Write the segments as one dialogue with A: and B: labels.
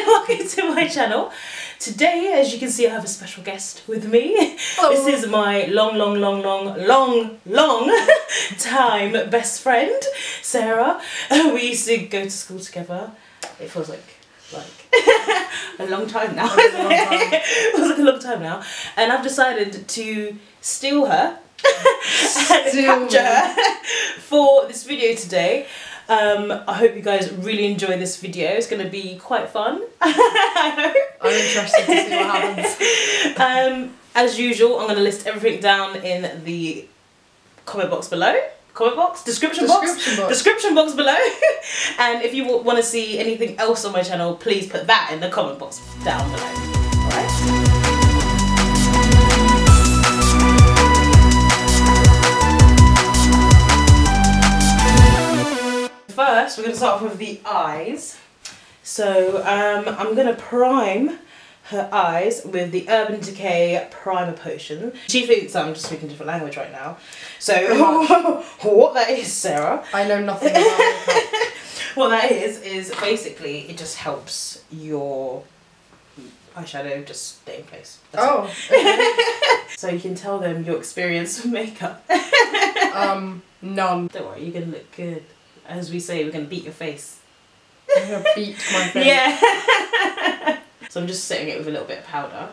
A: welcome to my channel. Today, as you can see, I have a special guest with me.
B: Hello.
A: This is my long, long, long, long, long, long time best friend, Sarah. We used to go to school together. It feels like like a long time now.
B: It long time.
A: it feels like a long time now. And I've decided to steal her and capture her for this video today. Um, I hope you guys really enjoy this video. It's going to be quite fun. I hope.
B: I'm interested to see what happens.
A: Um, as usual, I'm going to list everything down in the comment box below. Comment box? Description, box?
B: Description box.
A: Description box below. and if you want to see anything else on my channel, please put that in the comment box down below. First, we're going to start off with the eyes. So um, I'm going to prime her eyes with the Urban Decay Primer Potion. She thinks I'm just speaking different language right now. So what that is, Sarah,
B: I know nothing
A: what that is, is basically it just helps your eyeshadow just stay in place. That's
B: Oh.
A: So you can tell them your experience with makeup.
B: um, none.
A: Don't worry, you're gonna look good. As we say, we're gonna beat your face.
B: I'm gonna beat my face.
A: Yeah. so I'm just setting it with a little bit of powder.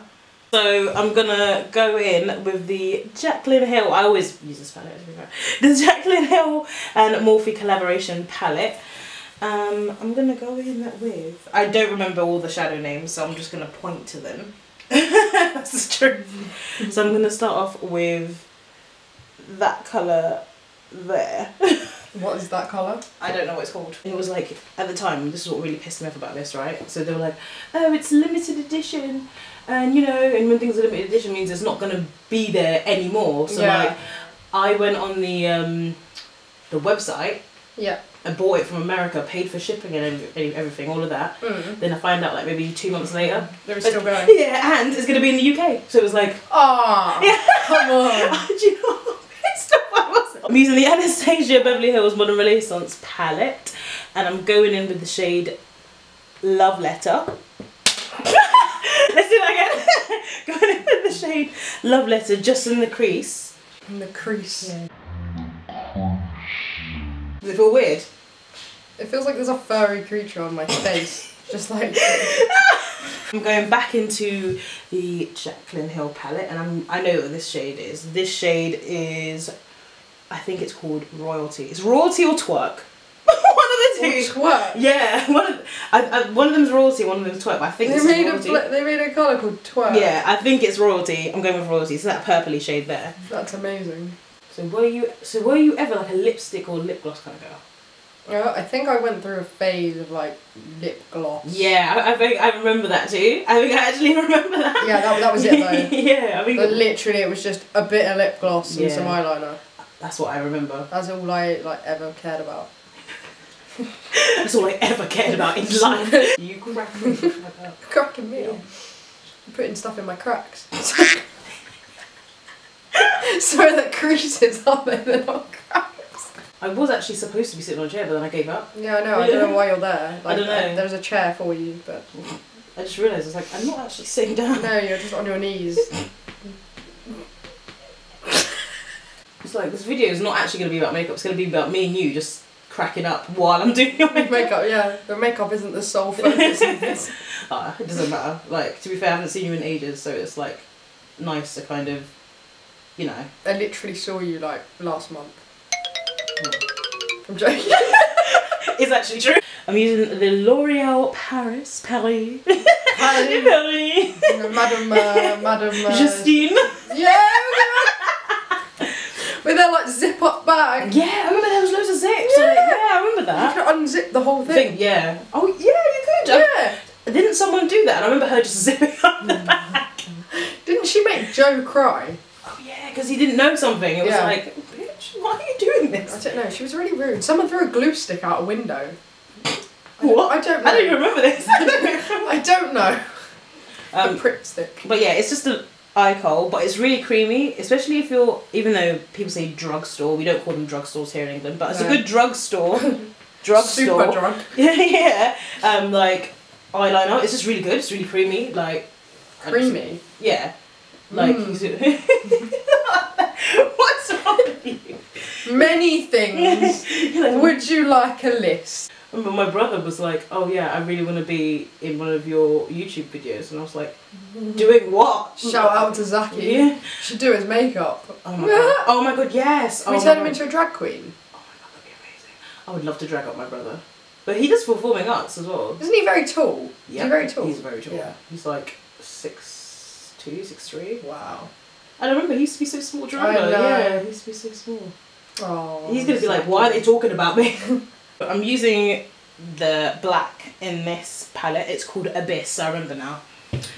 A: So I'm gonna go in with the Jaclyn Hill. I always use this palette. The Jaclyn Hill and Morphe collaboration palette. Um, I'm gonna go in with. I don't remember all the shadow names, so I'm just gonna point to them. That's the truth. So I'm gonna start off with that color there.
B: What is that colour?
A: I don't know what it's called. It was like at the time. This is what really pissed me off about this, right? So they were like, "Oh, it's limited edition," and you know, and when things are limited edition means it's not gonna be there anymore. So
B: Yeah.
A: like, I went on the um, the website
B: Yeah.
A: and bought it from America, paid for shipping and everything, all of that.
B: Mm.
A: Then I find out like maybe two months later.
B: They're still going.
A: Yeah, and it's gonna be in the UK. So it was like,
B: Ah,
A: Yeah.
B: come on.
A: do you know how pissed off I? I'm using the Anastasia Beverly Hills Modern Renaissance palette and I'm going in with the shade Love Letter. Let's do that again. going in with the shade Love Letter just in the crease.
B: In the crease.
A: Does it feel weird?
B: It feels like there's a furry creature on my face. Just like.
A: I'm going back into the Jaclyn Hill palette and I'm, I know what this shade is. This shade is, I think it's called Royalty. It's Royalty or Twerk. one of the
B: Or
A: two.
B: twerk.
A: Yeah, one of I, I, one of them's royalty, one of them's twerk. I think
B: They made a
A: royalty.
B: bl- they made a colour called twerk.
A: yeah, I think it's royalty. I'm going with royalty. So that purpley shade there.
B: That's amazing.
A: So were you so were you ever like a lipstick or lip gloss kind of girl?
B: Yeah, I think I went through a phase of like lip gloss.
A: Yeah, I, I think I remember that too. I think I actually remember that.
B: Yeah, that, that was it though.
A: yeah, I think
B: But literally, it was just a bit of lip gloss and
A: Yeah.
B: some eyeliner.
A: That's what I remember.
B: That's all I like ever cared about.
A: That's all I ever cared about in life. you crack me.
B: Cracking me up. I'm putting stuff in my cracks. so that creases are they? They're not cracks.
A: I was actually supposed to be sitting on a chair, but then I gave up.
B: Yeah, I know. I don't know why you're there.
A: I don't know.
B: There's a chair for you, but
A: I just realised I was like, I'm not actually sitting down.
B: no, you're just on your knees.
A: It's like this video is not actually going to be about makeup. It's going to be about me and you just cracking up while I'm doing your makeup.
B: makeup, yeah. The makeup isn't the sole focus of this.
A: Ah, it doesn't matter. Like to be fair, I haven't seen you in ages, so it's like nice to kind of, you know.
B: I literally saw you like last month. I'm joking.
A: It's actually true. I'm using the L'Oreal Paris Paris
B: Paris.
A: Paris
B: Madam, uh, Madam. Uh,
A: Justine.
B: Yeah. With their like zip up bag.
A: Yeah, I remember there was loads of zips. Yeah,
B: Yeah.
A: like, yeah I remember that.
B: You could unzip the whole thing.
A: Thing, yeah. Oh yeah, you could.
B: Yeah.
A: Didn't someone do that? And I remember her just zipping up the back.
B: Didn't she make Joe cry?
A: Oh yeah, because he didn't know something. It was
B: Yeah.
A: like, bitch, why are you doing this?
B: I don't know. She was really rude. Someone threw a glue stick out a window.
A: What?
B: I don't know.
A: I don't even remember this.
B: I don't know. a
A: um,
B: Pritt stick.
A: but yeah, it's just an eye kohl, but it's really creamy, especially if you're, even though people say drugstore, we don't call them drugstores here in England, but it's
B: No.
A: a good drugstore. drugstore.
B: Super drunk.
A: yeah, yeah. Um, like eyeliner. It's just really good. It's really creamy. Like
B: Creamy.
A: Yeah. Like
B: Mm.
A: what's wrong with you?
B: Many things.
A: Like,
B: Would you like a list?
A: Remember my brother was like, "Oh yeah, I really want to be in one of your YouTube videos," and I was like, "Doing what?"
B: Shout out to Zaki.
A: Yeah.
B: Should do his makeup.
A: Oh my god. Oh my god. Yes.
B: Can we turn him
A: God.
B: into a drag queen?
A: Oh my god, that'd be amazing. I would love to drag up my brother, but he does performing arts as well.
B: Isn't he very tall?
A: Yeah,
B: he very tall?
A: He's very tall.
B: Yeah.
A: He's like six two, six three.
B: Wow.
A: And I remember he used to be so small.
B: Know.
A: Yeah, he used to be so small.
B: Oh.
A: He's gonna be like, why are they talking about me? I'm using the black in this palette. It's called Abyss. I remember now.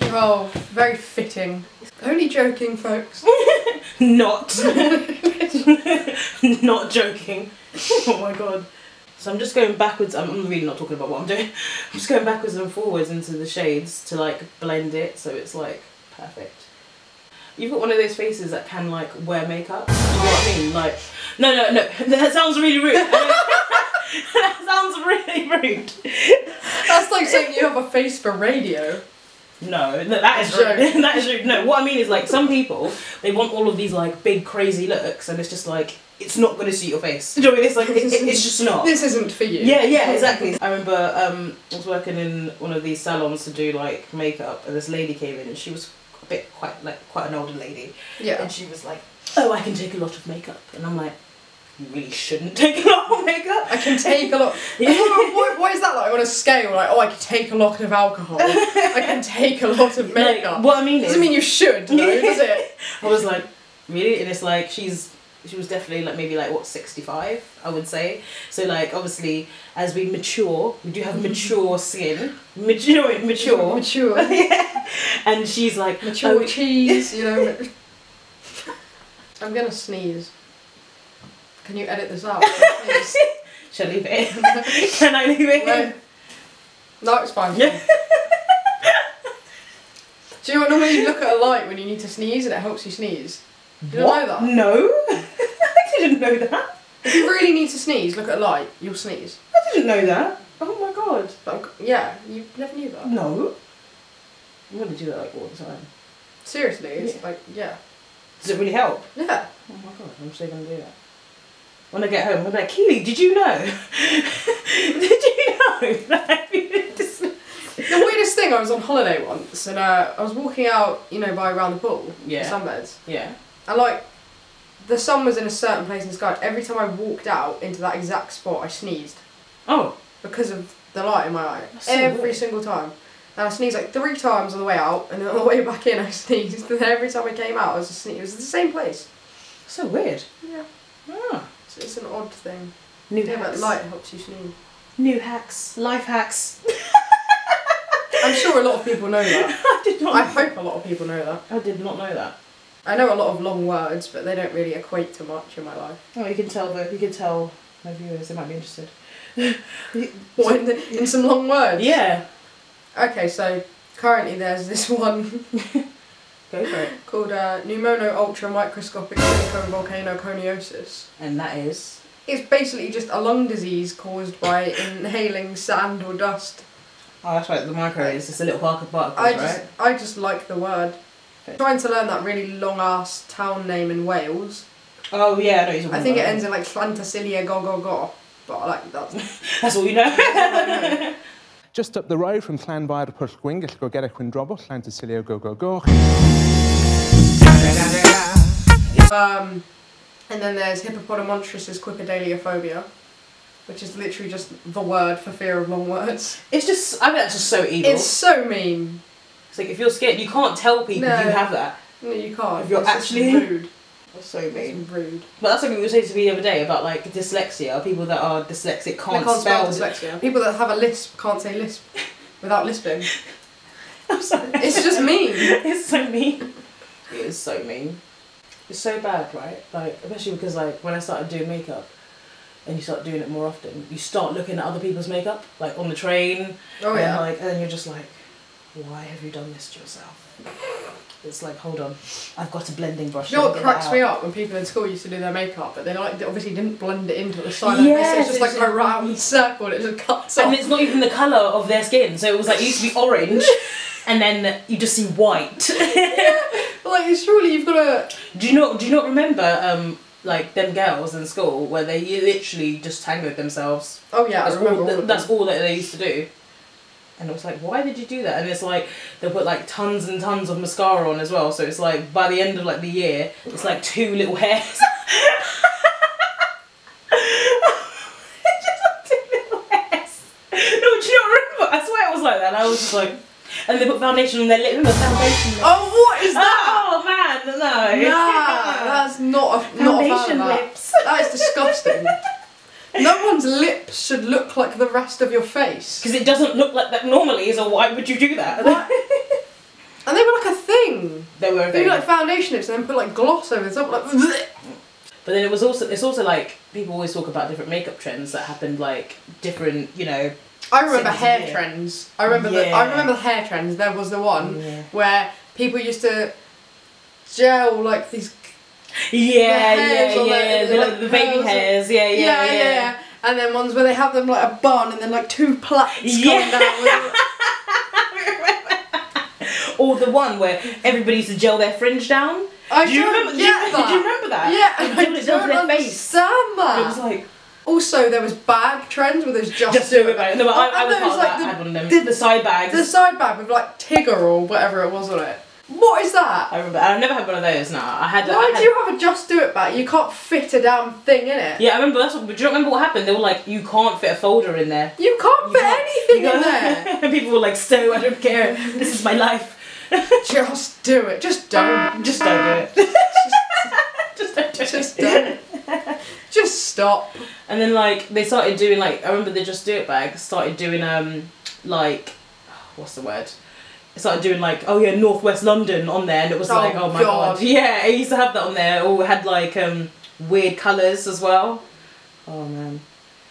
B: Oh, very fitting. Only joking, folks.
A: Not. not joking. Oh my god. So I'm just going backwards. I'm really not talking about what I'm doing. I'm just going backwards and forwards into the shades to like blend it so it's like perfect. You've got one of those faces that can like wear makeup. Do you know what I mean? Like, no, no, no. That sounds really rude. That sounds really rude.
B: That's like saying you have a face for radio.
A: No, no, that is rude. that is rude. No, what I mean is like some people they want all of these like big crazy looks, and it's just like it's not going to suit your face. Do you know what I mean? It's like it, it- it's just not.
B: This isn't for you.
A: Yeah, yeah, exactly. I remember um, I was working in one of these salons to do like makeup, and this lady came in, and she was a bit quite like quite an older lady,
B: Yeah.
A: and she was like, "Oh, I can take a lot of makeup," and I'm like, "You really shouldn't take a lot of makeup."
B: I can take a lot.
A: Yeah.
B: what, what is that like on a scale? Like, oh, I can take a lot of alcohol. I can take a lot of makeup.
A: Like, what I mean is,
B: Doesn't mean you should, though, does it?
A: I was like, really? And it's like she's she was definitely like maybe like what sixty five, I would say. So like obviously as we mature, we do have mm-hmm. mature skin, mature, mature,
B: Mature.
A: yeah. And she's like
B: Mature
A: oh,
B: cheese, you know. I'm gonna sneeze. Can you edit this out? please?
A: Shall I leave it? in? Can I leave it?
B: No.
A: in?
B: No, it's fine.
A: Yeah.
B: Do you know what normally you look at a light when you need to sneeze and it helps you sneeze? You don't
A: What?
B: know that?
A: No, I didn't know that.
B: If you really need to sneeze, look at a light, you'll sneeze.
A: I didn't know that. Oh my god.
B: But yeah, you never knew that.
A: No. I'm gonna do that like all the time.
B: Seriously, it's
A: Yeah.
B: like, yeah.
A: Does it really help?
B: Yeah.
A: Oh my god, I'm still gonna do that. When I get home, I'm like, Keely, did you know? did you know that you just
B: The weirdest thing, I was on holiday once and uh, I was walking out, you know, by around the pool,
A: Yeah.
B: the sunbeds,
A: Yeah.
B: and like, the sun was in a certain place in the sky. Every time I walked out into that exact spot, I sneezed
A: Oh.
B: because of the light in my eye.
A: So
B: every
A: weird.
B: single time. And I sneezed like three times on the way out, and then on the way back in, I sneezed. And then every time I came out, I was just sneezing. It was the same place.
A: So weird.
B: Yeah.
A: Ah.
B: It's, it's an odd thing.
A: New
B: Yeah, but
A: hacks.
B: light helps you sneeze.
A: New hacks. Life hacks.
B: I'm sure a lot of people know that.
A: I did not
B: I hope a lot of people know that.
A: I did not know that.
B: I know a lot of long words, but they don't really equate to much in my life.
A: Oh, you can tell the you can tell my viewers they might be interested.
B: What in, the, in some long words?
A: Yeah.
B: Okay, so currently there's this one
A: Go for it.
B: called uh, pneumonoultramicroscopicsilicovolcanoconiosis.
A: And that is
B: It's basically just a lung disease caused by inhaling sand or dust.
A: Oh that's right, the micro is just a little park of particles,
B: I
A: right?
B: just, I just like the word.
A: Okay.
B: Trying to learn that really long ass town name in Wales.
A: Oh yeah, I know you're
B: I think it ends in like Llantysilio go go go. But I like that.
A: That's all you know.
C: Just up the road from Llanfair Pwllgwyn, gallwch go get a Quindrobol, Llantysilio go go go.
B: Um, and then there's hippopotomonstrosesquippedaliophobia, which is literally just the word for fear of long words.
A: it's just I mean, that's just so evil.
B: It's so mean.
A: It's like if you're scared, you can't tell people
B: No.
A: you have that.
B: No, you can't.
A: If you're
B: It's
A: actually-
B: rude.
A: That's so mean.
B: It's rude.
A: But that's something we were saying to me the other day about like dyslexia. People that are dyslexic can't,
B: they can't spell
A: spell.
B: dyslexia. People that have a lisp can't say lisp without lisping.
A: I'm sorry.
B: It's just mean.
A: it's so mean. It is so mean. It's so bad, right? Like especially because like when I started doing makeup, and you start doing it more often, you start looking at other people's makeup, like on the train.
B: Oh
A: and
B: yeah.
A: like and then you're just like, why have you done this to yourself? It's like, hold on, I've got a blending brush.
B: You know what cracks me up when people in school used to do their makeup, but they like they obviously didn't blend it into the side.
A: Yes,
B: it's just like a round circle and it just cuts off.
A: And it's not even the colour of their skin, so it was like, it used to be orange, and then you just see white.
B: like surely you've got to.
A: do you not, do you not remember, um, like, them girls in school where they literally just tangled themselves?
B: Oh yeah,
A: That's
B: I remember
A: all,
B: all of
A: that's all that they used to do. And it was like, why did you do that? And it's like they'll put like tons and tons of mascara on as well. So it's like by the end of like the year, it's like two little hairs. Just like two little hairs. No, do you not remember? I swear it was like that. And I was just like, and they put foundation on their lips. Remember foundation? lips?
B: Oh, what is that?
A: Oh man, no.
B: Nah, that's not a not a fan
A: foundation
B: of that.
A: lips.
B: That is disgusting. no one's lips should look like the rest of your face.
A: Because it doesn't look like that normally, so why would you do that?
B: What? And they were like a thing.
A: they were a
B: They
A: thing.
B: were like foundation lips and then put like gloss over the top, like. bleh.
A: But then it was also it's also like people always talk about different makeup trends that happened like different you know
B: I remember hair
A: yeah.
B: trends. I remember the I remember the hair trends. There was the one
A: yeah
B: where people used to gel like these
A: yeah
B: The
A: yeah yeah
B: the-
A: the,
B: like
A: the baby hairs yeah yeah
B: yeah, yeah, And then ones where they have them like a bun and then like two plaits
A: Yeah.
B: coming down. With
A: or the one where everybody used to gel their fringe down
B: I
A: do you remember do you,
B: that.
A: do you remember that
B: Yeah,
A: They
B: I
A: it
B: don't
A: their face
B: that.
A: it was like
B: also, there was bag trends where there's just,
A: just do it back no I, I
B: And
A: was part of that
B: like,
A: I had one of them
B: the-
A: the, side bags
B: The side bag with like Tigger or whatever it was on it. What is that?
A: I remember I've never had one of those now I had I
B: Why
A: had,
B: do you have a just do it bag? You can't fit a damn thing in it.
A: yeah I remember that's what but do you remember what happened they were like you can't fit a folder in there
B: You can't
A: You
B: fit
A: can't-
B: anything in there.
A: and people were like, "So I don't care. This is my life.
B: Just do it. Just don't.
A: Just don't do it. Just don't do
B: Just
A: it."
B: don't. Just stop.
A: And then like they started doing like I remember the Just Do It bag started doing um like what's the word? Started doing like oh yeah Northwest London on there and it was
B: Oh,
A: like oh my god.
B: God.
A: yeah it used to have that on there or had like um weird colours as well. Oh man,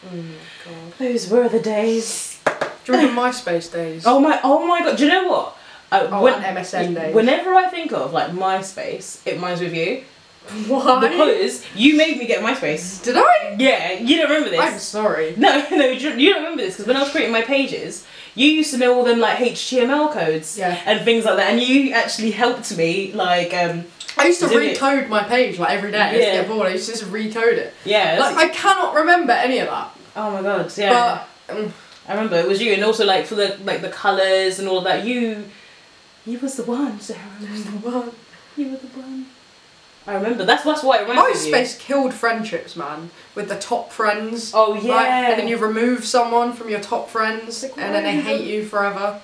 B: God.
A: those were the days.
B: Remember MySpace days?
A: Oh my oh my god. Do you know what? Uh,
B: Oh, and MSN days.
A: Whenever I think of like MySpace, it reminds me of you
B: Why?
A: because you made me get MySpace.
B: Did I?
A: Yeah, you don't remember this.
B: I'm sorry.
A: No, no, you you don't remember this because when I was creating my pages, you used to know all them like HTML codes
B: Yeah.
A: and things like that, and you actually helped me like um
B: I used to
A: Did it?
B: recode my page like every day. I used to
A: Yeah.
B: get bored. I used to just recode it.
A: yeah.
B: Like I cannot remember any of that.
A: oh my god, yeah.
B: But um,
A: I remember it was you, and also like for the like the colors and all that. You, you was the one, Sarah.
B: was the one
A: You were the one. I remember. That's that's why it reminds me.
B: MySpace killed friendships, man. With the top friends.
A: Oh yeah.
B: Right? And then you remove someone from your top friends,
A: Like,
B: and then they hate you forever.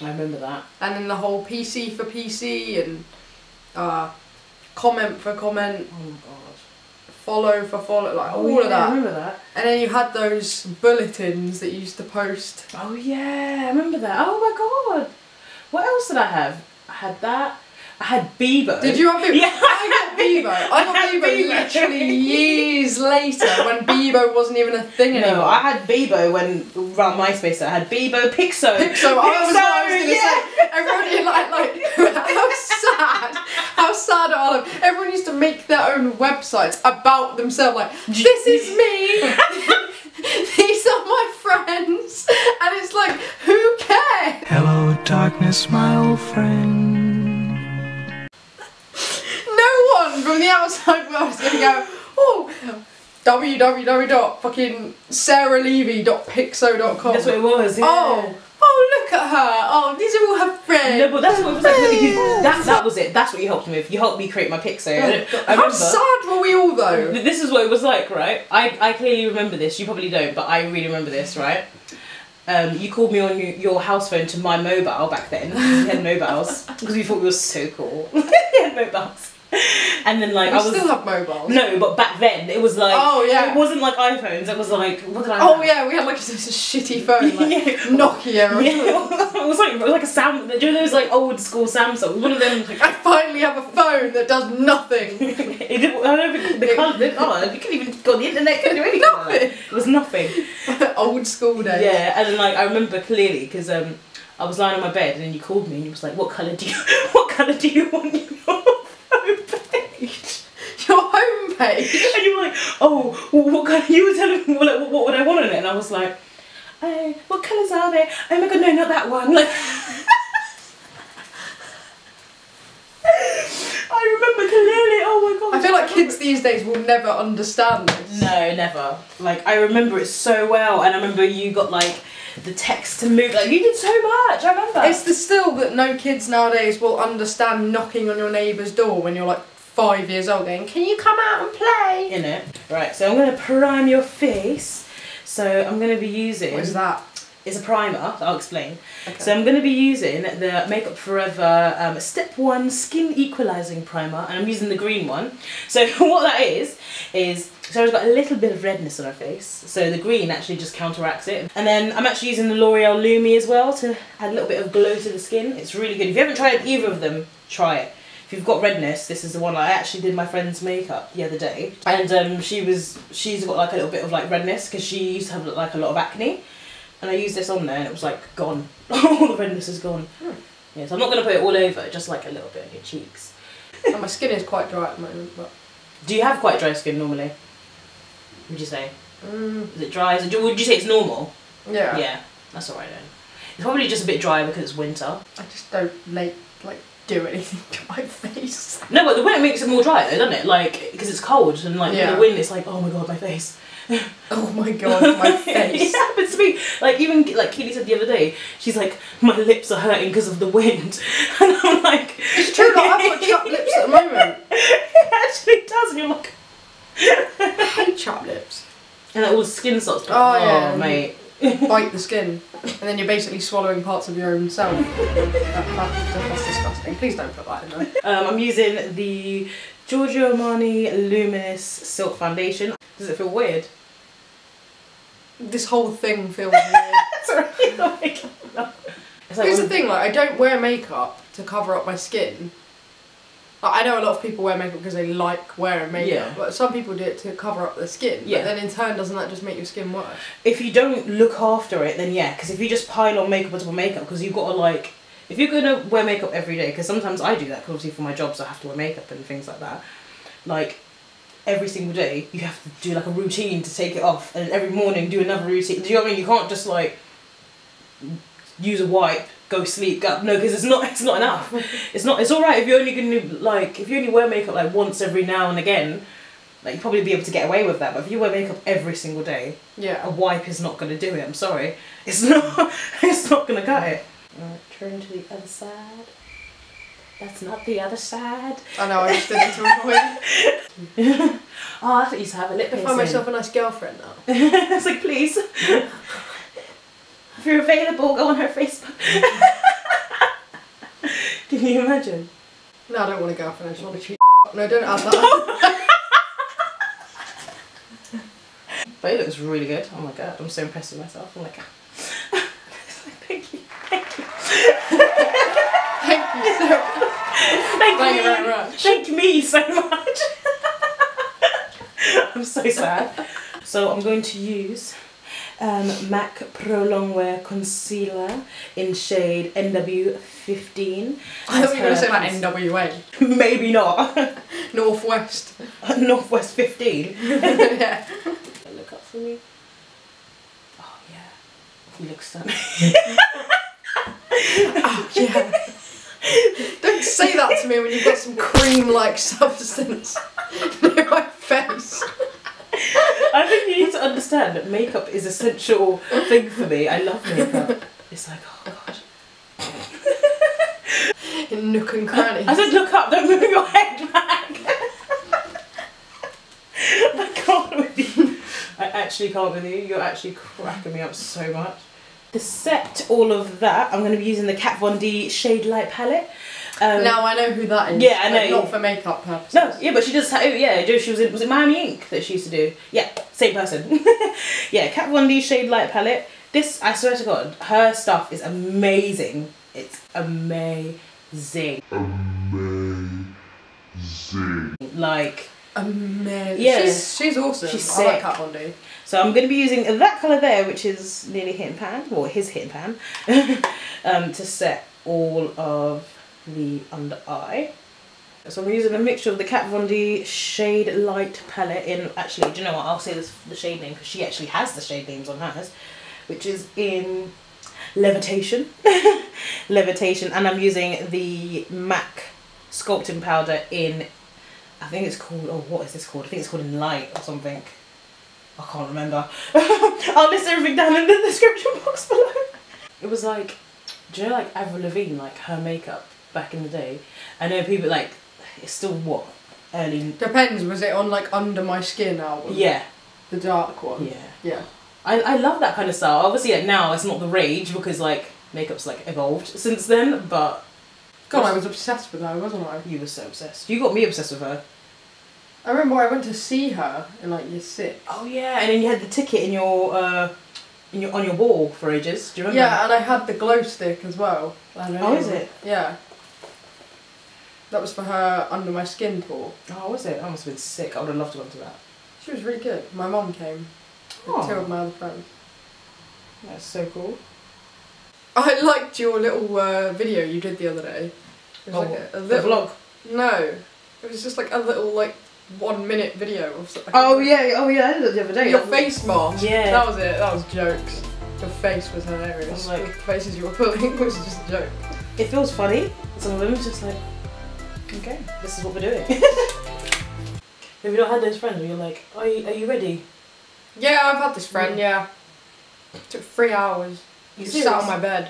A: I remember that.
B: And then the whole PC for PC and uh, comment for comment,
A: Oh my god.
B: follow for follow, like all
A: Oh,
B: of
A: yeah, I
B: that.
A: remember that.
B: And then you had those bulletins that you used to post.
A: Oh yeah, I remember that. Oh my god. What else did I have? I had that. I had Bebo.
B: Did you have Bebo?
A: Yeah.
B: I got Bebo. I got
A: I had
B: Bebo
A: Bebo.
B: literally years later when Bebo wasn't even a thing anymore.
A: No, I had Bebo when around MySpace. I had Bebo, Piczo.
B: Piczo, I was what I was gonna
A: yeah.
B: say. Everyone in like like how sad, how sad are all of everyone used to make their own websites about themselves. Like this is me. These are my friends, and it's like who cares?
D: Hello, darkness, my old friend.
B: From the outside world is gonna go. Oh. www.fucking
A: That's what it was. Yeah.
B: Oh, oh, look at her. Oh, these are all her friends.
A: No, but that's what it was like. that, that was it. That's what you helped me with. You helped me create my Piczo. I, I
B: How sad were we all though?
A: This is what it was like, right? I, I clearly remember this. You probably don't, but I really remember this, right? Um, you called me on your, your house phone to my mobile back then. We had mobiles because we thought we were so cool. we had mobiles, and then like
B: We
A: I was
B: still have mobiles.
A: no, but back then it was like
B: Oh, yeah.
A: it wasn't like iPhones. It was like what did I?
B: Oh
A: have?
B: yeah, we had like this shitty phone, like
A: Yeah.
B: Nokia. Or
A: Yeah, it was like it was like a Sam. Do you know those like old school Samsung? One of them.
B: I finally have a phone that does nothing.
A: it didn't, I don't think the colour. The, oh, you couldn't even go on the internet. Couldn't do anything. like.
B: Nothing.
A: It was nothing.
B: Old school days.
A: Yeah, and then like I remember clearly because um, I was lying on my bed and then you called me and you was like, "What color do you What color do you want homepage?"
B: Your homepage.
A: And you were like, "Oh, what color?" You were telling me like, what would I want on it, and I was like, "Oh, what colors are they? Oh my god, no, not that one." Like. I remember clearly. Oh my god.
B: I feel like kids these days will never understand this.
A: No, never. Like I remember it so well, and I remember you got like the text to move. Like you did so much. I remember.
B: It's the still that no kids nowadays will understand knocking on your neighbour's door when you're like five years old going, Can you come out and play?
A: in it. Right. So I'm gonna prime your face. So I'm gonna be using.
B: What is that?
A: It's a primer. I'll explain.
B: Okay.
A: So I'm going to be using the Makeup Forever um, Step 1 Skin Equalising Primer and I'm using the green one. So what that is, is Sarah's got a little bit of redness on her face, so the green actually just counteracts it. And then I'm actually using the L'Oreal Lumi as well to add a little bit of glow to the skin. It's really good. If you haven't tried either of them, try it. If you've got redness, this is the one I actually did my friend's makeup the other day, and um, she was she's got like a little bit of like redness because she used to have like a lot of acne, and I used this on there and it was like gone. All the redness is gone. Yeah, so I'm not gonna put it all over, just like a little bit on your cheeks.
B: and my skin is quite dry at the moment, but
A: Do you have quite dry skin normally? Would you say?
B: mm,
A: Is it dry? Is it, would you say it's normal?
B: yeah.
A: Yeah, that's alright then. It's probably just a bit dry because it's winter.
B: I just don't like like do anything to my face.
A: No, but the wind makes it more dry though, doesn't it? Like, because it's cold and like
B: Yeah.
A: the wind it's like, oh my god, my face.
B: Oh my god, my face.
A: it happens to me. Like even like Keely said the other day, she's like, my lips are hurting because of the wind, and I'm like,
B: It's true, like I've got chapped lips at the moment.
A: it actually does, and you're like,
B: I hate chapped lips.
A: and all the skin starts. To,
B: Oh, yeah.
A: mate.
B: Bite the skin, and then you're basically swallowing parts of your own self. That, that, that's disgusting. Please don't put that in there.
A: Um, I'm using the Giorgio Armani Luminous Silk Foundation. Does it feel weird?
B: This whole thing feels weird.
A: Sorry, oh my God. It's like
B: Here's the thing, like I don't wear makeup to cover up my skin. Like, I know a lot of people wear makeup because they like wearing makeup,
A: Yeah.
B: but some people do it to cover up their skin.
A: Yeah.
B: But then in turn, doesn't that just make your skin worse?
A: if you don't look after it, then yeah, because if you just pile on makeup on top of makeup, because you've got to like, if you're gonna wear makeup every day, because sometimes I do that, 'cause obviously for my jobs I have to wear makeup and things like that. Like every single day, you have to do like a routine to take it off, and every morning do another routine. Do you know what I mean? You can't just like use a wipe, go sleep, go no, because it's not it's not enough. It's not. It's all right if you're only gonna like if you only wear makeup like once every now and again. Like you'd probably be able to get away with that, but if you wear makeup every single day,
B: yeah a
A: wipe is not going to do it. I'm sorry. It's not. It's not going to cut it. Right, turn to the other side. That's not the other side.
B: I know, I just did it to avoid.
A: Oh, I thought you used to have a lip
B: I
A: piercing.
B: find myself a nice girlfriend now.
A: it's like, please. If you're available, go on her Facebook. Can you imagine?
B: No, I don't want a girlfriend, I just want a cheap. No, don't add that.
A: But it looks really good. Oh my god, I'm so impressed with myself. Oh I'm like, thank you, thank you,
B: Thank you so
A: thank,
B: Thank
A: you,
B: you very much.
A: thank me so much. I'm so sad. So I'm going to use um, MAC Pro Longwear Concealer in shade NW15.
B: I thought you were going to say like NWA.
A: Maybe not.
B: Northwest.
A: Northwest 15.
B: yeah.
A: Look up for me. Oh yeah, you look stunning.
B: oh Yeah. Don't say that to me when you've got some cream like substance near my face.
A: I think you need to understand that makeup is essential thing for me. I love makeup. It's like, oh god.
B: In nook and crannies.
A: I said look up, don't move your head back. I can't with you. I actually can't with you. You're actually cracking me up so much. To set all of that, I'm going to be using the Kat Von D Shade Light palette. Um,
B: now I know who that is.
A: Yeah, I
B: but
A: know.
B: Not for makeup purposes.
A: No, yeah, but she does. Oh, yeah, she was in. Was it Miami Ink that she used to do? Yeah, same person. yeah, Kat Von D Shade Light Palette. This, I swear to God, her stuff is amazing. It's amazing.
E: Amazing.
A: Like,
B: amazing.
A: Yeah.
B: She's, she's awesome.
A: She's
B: I like. Kat Von D.
A: So I'm going to be using that colour there, which is nearly hit and pan, or his hit and pan, um, to set all of the under eye. So I'm using a mixture of the Kat Von D Shade Light palette in, actually, do you know what, I'll say this, the shade name, because she actually has the shade names on hers, which is in Levitation. Levitation, and I'm using the MAC sculpting powder in, I think it's called, oh, what is this called? I think it's called in Light or something. I can't remember. I'll list everything down in the description box below. It was like, do you know like Avril Lavigne, like her makeup back in the day? I know people like, it's still what? Early.
B: Depends. Was it on like Under My Skin album?
A: Yeah,
B: The dark one.
A: yeah.
B: Yeah.
A: I, I love that kind of style. Obviously, like now it's not the rage because like makeup's like evolved since then, but
B: God, I was obsessed with her, wasn't I?
A: you were so obsessed. You got me obsessed with her.
B: I remember I went to see her in like year six.
A: Oh yeah, and then you had the ticket in your uh, in your on your wall for ages. Do you remember?
B: Yeah, and I had the glow stick as well.
A: Oh, is it?
B: Yeah. That was for her Under My Skin tour.
A: Oh, was it? I must have been sick. I would have loved to go to that.
B: She was really good. My mum came with
A: Oh.
B: two of my other friends.
A: That's so cool.
B: I liked your little uh, video you did the other day. It was
A: Oh,
B: like a, a
A: The
B: little
A: vlog.
B: No, it was just like a little like one minute video of. something.
A: Oh yeah, oh yeah, I did it the other day.
B: Your face mask.
A: Yeah.
B: That was it. That was jokes. Your face was hilarious.
A: Like-
B: the faces you were pulling was just a joke.
A: It feels funny. Some of them just like, okay, this is what we're doing. Have you not had those friends where you're like, are you, are you ready?
B: Yeah, I've had this friend. Yeah. It took three hours.
A: You
B: sat on my bed.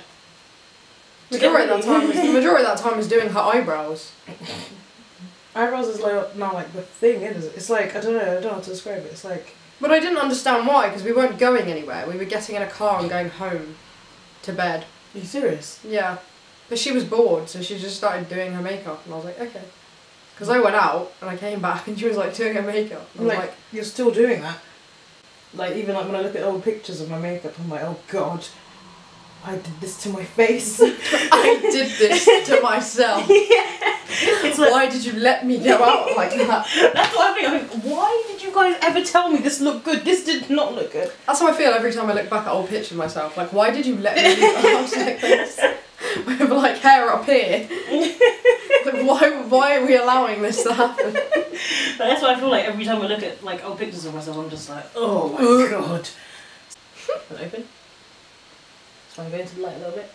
B: Majority of that time was the majority of that time was doing her eyebrows.
A: Eyebrows is like not like the thing, is it? It's like I don't know, I don't know how to describe it. It's like
B: But I didn't understand why because we weren't going anywhere. We were getting in a car and going home to bed.
A: are you serious?
B: Yeah. But she was bored, so she just started doing her makeup, and I was like, okay. Because I went out and I came back and she was like doing her makeup. I was
A: Like,
B: like,
A: you're still doing that. Like even like when I look at old pictures of my makeup, I'm like, oh god, I did this to my face.
B: I did this to myself.
A: it's like
B: Why did you let me go out like that?
A: that's what I think. I think, why did you guys ever tell me this looked good? This did not look good.
B: That's how I feel every time I look back at old pictures of myself. Like, why did you let me leave house like this? With like hair up here. Like, why, why are we allowing this to happen?
A: But that's why I feel like every time I look at like old pictures of myself, I'm just like, oh my god. Open? Just want to go into the light a little bit.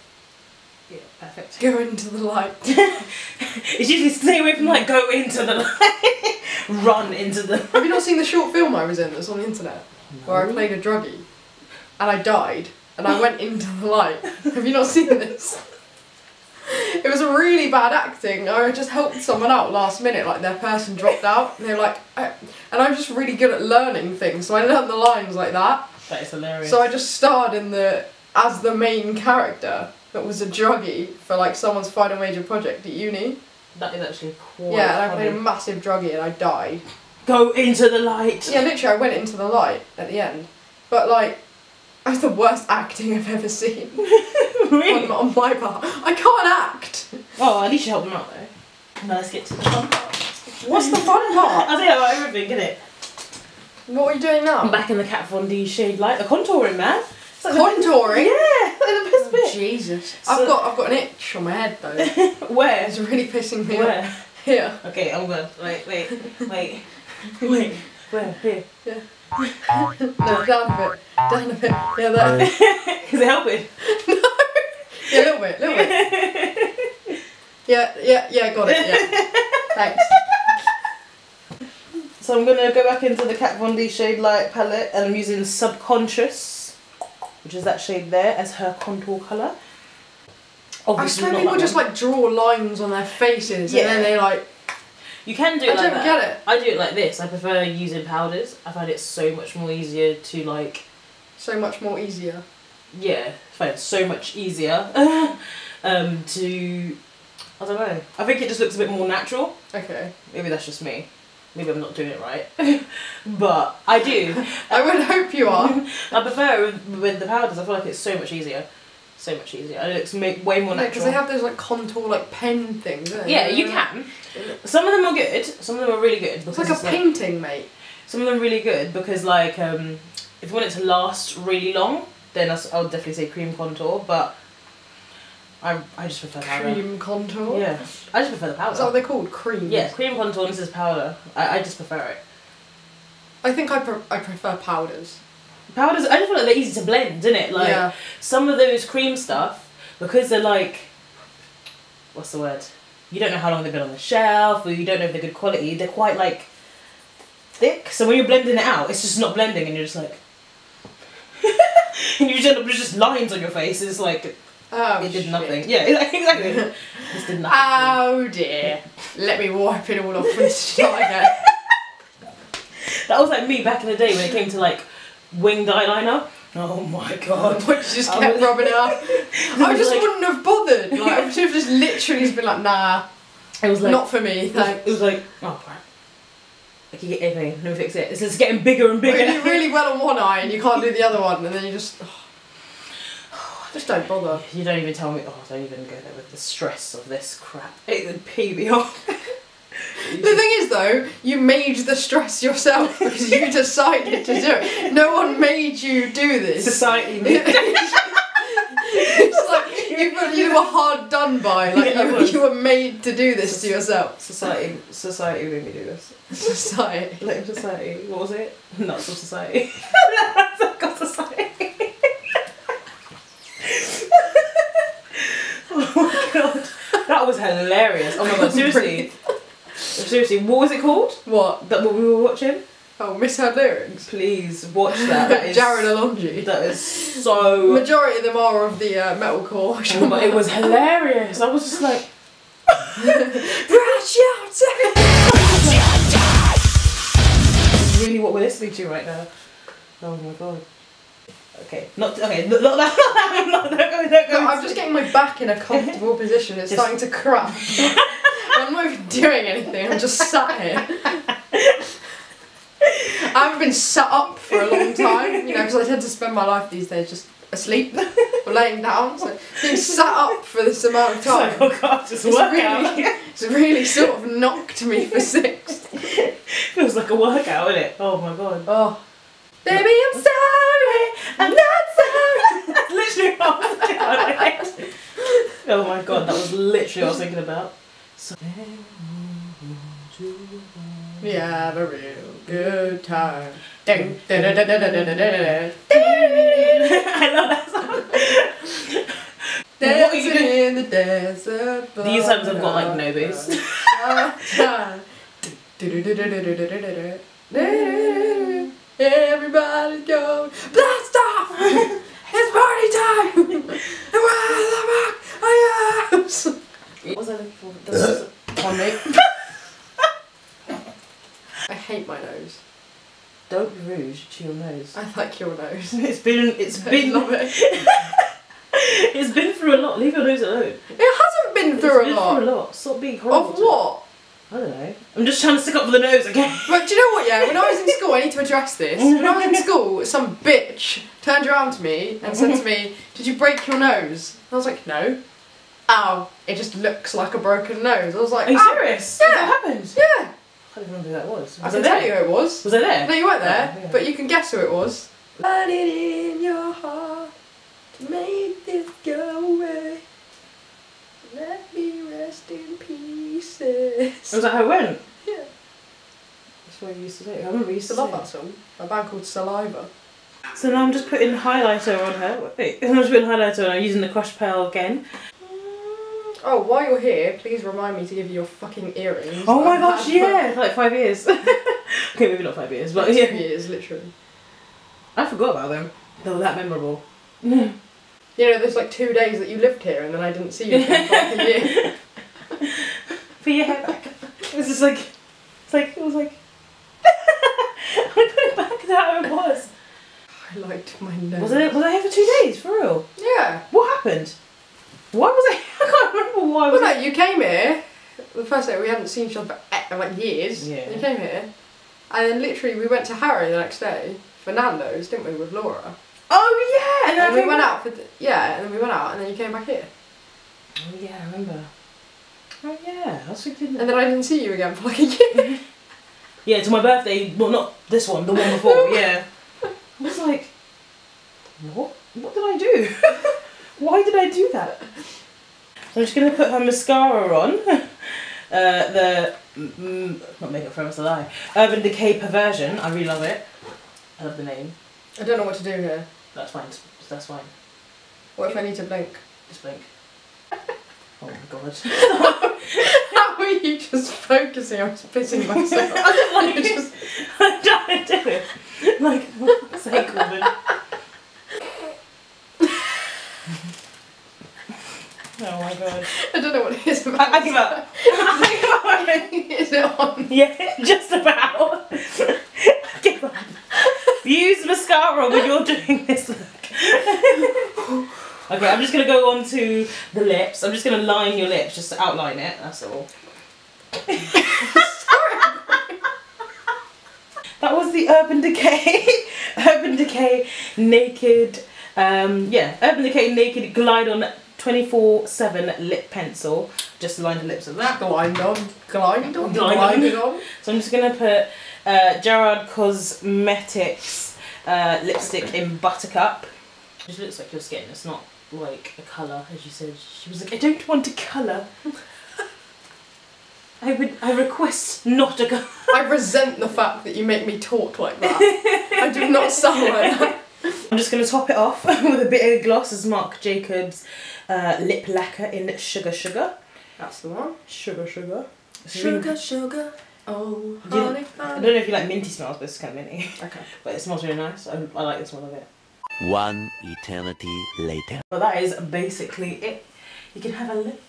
A: Yeah, perfect.
B: Go into the light.
A: It's usually stay away from like go into the light, run into the.
B: Have you not seen the short film I was in that's on the internet? Where I played a druggie and I died and I went into the light. Have you not seen this? It was really bad acting. I just helped someone out last minute, like their person dropped out, and they were like, I, and I'm just really good at learning things, so I learned the lines like that.
A: That is hilarious.
B: So I just starred in the as the main character that was a druggie for like someone's final major project at uni.
A: that is actually quite
B: yeah, and I played a massive druggie and I died.
A: Go into the light.
B: Yeah, literally, I went into the light at the end. But like, it was the worst acting I've ever seen
A: really?
B: on, on my part. I can't act.
A: Oh, at least you helped them out though. Now let's get to the fun part.
B: What's the fun part?
A: Tell you about everything, get it?
B: What are you doing now?
A: I'm back in the Kat Von D shade light. The contouring, man. Like
B: Contouring.
A: Yeah, like the best oh, bit.
B: Jesus.
A: So-
B: I've got I've got an itch on my head though.
A: Where?
B: It's really pissing me off.
A: Where?
B: Here.
A: Okay, I'm good. Wait, wait, wait, wait. Where? Here.
B: No, down a bit. Down a bit. Yeah, there.
A: Oh, is it helping? No.
B: Yeah, a little bit, a little bit. Yeah, yeah, yeah, got it, yeah. Thanks.
A: So I'm gonna go back into the Kat Von D shade light palette, and I'm using Subconscious, which is that shade there, as her contour color.
B: I
A: Obviously
B: swear
A: not
B: people just like draw lines on their faces
A: Yeah.
B: and then they like
A: You can do it
B: I
A: like
B: don't
A: that.
B: get it.
A: I do it like this. I prefer using powders. I find it so much more easier to like
B: so much more easier.
A: yeah, I find it so much easier um, to I don't know. I think it just looks a bit more natural.
B: Okay.
A: Maybe that's just me. Maybe I'm not doing it right, but I do.
B: I would hope you are.
A: I prefer it with, with the powders. I feel like it's so much easier So much easier. It looks way more
B: Yeah, because they have those like contour like pen things.
A: yeah, you can. Some of them are good. Some of them are really good.
B: It's like a painting, mate.
A: some of them are really good because like um, if you want it to last really long, then that's, I would definitely say cream contour. But I I just prefer powder.
B: Cream contour.
A: Yeah, I just prefer the powder.
B: Is that what they're called? Cream.
A: Yeah, cream contour this is powder. I, I just prefer it.
B: I think I, pre- I prefer powders.
A: Powders, I just feel like they're easy to blend, isn't it? Like
B: yeah.
A: some of those cream stuff, because they're like, what's the word? You don't know how long they've been on the shelf, or you don't know if they're good quality. They're quite like thick, so when you're blending it out, it's just not blending, and you're just like, and you just end up with just lines on your face. It's like
B: Oh,
A: it did
B: shit.
A: nothing. Yeah, exactly. Just did nothing.
B: Oh dear. Let me wipe it all off and start again.
A: That was like me back in the day when it came to like winged eyeliner. Oh my god.
B: Which just
A: I
B: kept rubbing it off. I just
A: like-
B: wouldn't have bothered. Like, I should have just literally just been like, nah,
A: It was like
B: not for me,
A: it was,
B: thanks.
A: it was like oh crap. I can get okay, let me fix it. It's just getting bigger and bigger.
B: You do really well on one eye and you can't do the other one, and then you just. Oh, I just don't bother.
A: You don't even tell me. Oh, don't even go there with the stress of this crap. It would pee me off.
B: The thing is, though, you made the stress yourself because you decided to do it. No one made you do this.
A: Society.
B: Made It's like you, were- you were hard done by. Like
A: Yeah, I
B: you,
A: was.
B: you were made to do this to yourself.
A: Society. Society made me do this.
B: Society.
A: Blame society. What was it? Nuts of society. God society. oh my god. That was hilarious. Oh my god, seriously. Seriously, what was it called?
B: What?
A: That what we were watching?
B: Oh, misheard lyrics.
A: Please watch that. That is
B: Jarrod Alonge.
A: That is so.
B: Majority of them are of the uh, metalcore.
A: Oh it was hilarious. I was just like, really what we're listening to right now. Oh my god. Okay, not okay. Not, not that. Not, don't go. Don't go.
B: No, I'm just getting my back in a comfortable position. It's
A: Just-
B: starting to crack. I'm not even doing anything. I'm just sat here. I haven't been sat up for a long time, you know, because I tend to spend my life these days just asleep or laying down. So being sat up for this amount of
A: It's like,
B: time,
A: oh god, just
B: it's
A: workout.
B: really, it's really sort of knocked me for six.
A: Feels like a workout, isn't it? Oh my god.
B: Oh, baby, I'm sorry.
A: I'm not sorry. Literally what I was thinking about. Oh my god, that was literally what I was thinking about.
B: We have a real good time.
A: I love that song.
B: Dancing in the desert.
A: These songs have got like no bass.
B: Everybody's going blast off. It's party time. And where the fuck I am?
A: What was I looking for? There was-
B: on, mate. I hate my nose.
A: Don't be rude to your nose.
B: I like your nose.
A: It's been it's
B: I
A: been
B: love it.
A: it's been through a lot. Leave your nose alone.
B: It hasn't been
A: It's
B: through
A: been
B: a lot.
A: Through a lot. Stop being horrible.
B: Of what?
A: I don't know. I'm just trying to stick up for the nose, okay?
B: But do you know what, yeah? When I was in school, I need to address this. When I was in school, some bitch turned around to me and said to me, Did you break your nose? And I was like, No. Ow, it just looks like a broken nose. I was like,
A: Are you
B: "Ow."
A: serious?
B: Yeah.
A: That happened.
B: Yeah.
A: I don't remember who that was.
B: I
A: Was
B: can
A: I
B: tell you who it was.
A: Was I there?
B: No, you weren't oh, there,
A: Oh, yeah.
B: but you can guess who it was. Light it in your heart to make this go away. Let me rest in pieces.
A: Was that how it went?
B: Yeah.
A: That's what you used to say. I remember
B: I
A: used to
B: love that song. A band called Saliva.
A: So now I'm just putting highlighter on her. Wait, I'm just putting highlighter on her using the Crush Pearl again.
B: Oh, while you're here, please remind me to give you your fucking earrings.
A: Oh my
B: I've
A: gosh, yeah, like five years. okay, maybe not five years, but
B: two
A: yeah.
B: years, literally.
A: I forgot about them. They were that memorable.
B: You know, there's like two days that you lived here and then I didn't see you for like a year.
A: For your hair back. It was just like, it's like, it was like, I put it back how it was.
B: I liked my nose.
A: Was I, was I here for two days, for real?
B: Yeah.
A: What happened? Why was I, I can't remember why
B: Well, no, you came here. The first day we hadn't seen each other for eh, like years.
A: Yeah.
B: You came here, and then literally we went to Harry the next day for Nando's, didn't we, with Laura?
A: Oh yeah, and then
B: And we went out for yeah, and then we went out, and then you came back here,
A: Oh yeah, I remember. Oh yeah, I was thinking.
B: and then I didn't see you again for like a year.
A: Yeah, to my birthday. Well, not this one, the one before. Yeah. I was like, what? What did I do? Why did I do that? I'm just gonna put her mascara on. Uh, the mm, not makeup forever still lie. Urban Decay Perversion. I really love it. I love the name.
B: I don't know what to do here.
A: That's fine. That's fine.
B: What if I need to blink?
A: Just blink. Oh my god.
B: How are you just focusing? I was pissing myself.
A: I, like,
B: You to just-
A: I'm trying to do it. Like, for fuck's sake, woman. Oh my god.
B: I don't know what it is.
A: I, I give up. I give up.
B: is it on?
A: Yeah, just about. Give up. Use mascara when you're doing this look. okay, I'm just gonna go on to the lips. I'm just gonna line your lips, just to outline it, that's all. Sorry That was the Urban Decay. Urban Decay Naked. Um, yeah, Urban Decay Naked Glide On 24 7 lip pencil. Just line the lips with that.
B: Glide on. Glide on.
A: Glide
B: Glide
A: on. So I'm just gonna put uh, Gerard Cosmetics uh, lipstick in Buttercup. It just looks like your skin. It's not like a colour, as you said. She was like, I don't want a colour. I would. I request not a colour.
B: I resent the fact that you make me talk like that. I do not sound like that.
A: I'm just gonna top it off with a bit of gloss as Marc Jacobs uh, lip lacquer in Sugar Sugar.
B: That's the one.
A: Sugar Sugar. It's really-
B: Sugar, sugar. Oh,
A: Do
B: honey,
A: I don't know if you like minty smells, but it's kind of minty.
B: Okay.
A: But it smells really nice. I, I like the smell of it.
E: One eternity later.
A: Well, that is basically it. You can have a look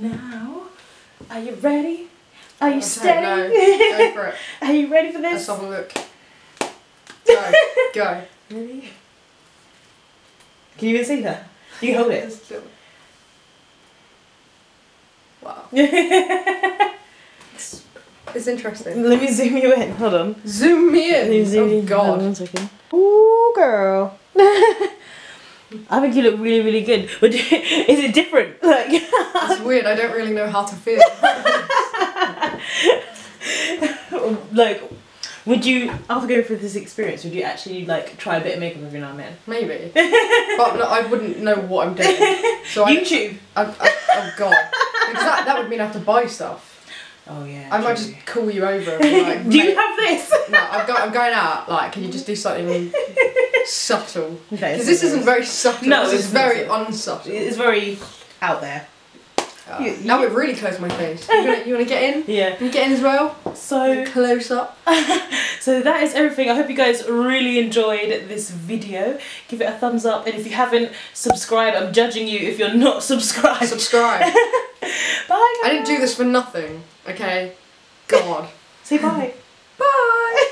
A: now. Are you ready? Are you
B: Okay,
A: steady?
B: no. Go for it.
A: Are you ready for this?
B: Let's have a look. Go. Go.
A: Ready? Can you even see that? You can hold it.
B: Wow. It's, it's interesting.
A: Let me zoom you in. Hold on.
B: Zoom me
A: Let me
B: in.
A: zoom you
B: Oh
A: in. Hold on
B: god.
A: one second. Ooh, girl. I think you look really, really good. But is it different? Like,
B: It's weird. I don't really know how to feel.
A: like, would you after going through this experience, would you actually like try a bit of makeup every now and then?
B: Maybe. But no, I wouldn't know what I'm doing. So I,
A: YouTube.
B: I, I, oh god. Because that, that would mean I have to buy stuff.
A: Oh yeah.
B: I might
A: true.
B: just call you over and be like,
A: Do you have this?
B: no, I'm, go- I'm going out. Like, can you just do something subtle?
A: Okay,
B: Because this isn't very subtle.
A: No,
B: this
A: it's
B: is very
A: subtle.
B: unsubtle.
A: It's very out there.
B: Uh,
A: you-
B: now we've really closed my face. You wanna, get in?
A: Yeah.
B: You get in as well?
A: So
B: Close up.
A: so that is everything. I hope you guys really enjoyed this video. Give it a thumbs up, and if you haven't subscribed, I'm judging you if you're not subscribed.
B: Subscribe.
A: Bye.
B: I didn't do this for nothing. Okay. God.
A: Say bye.
B: Bye.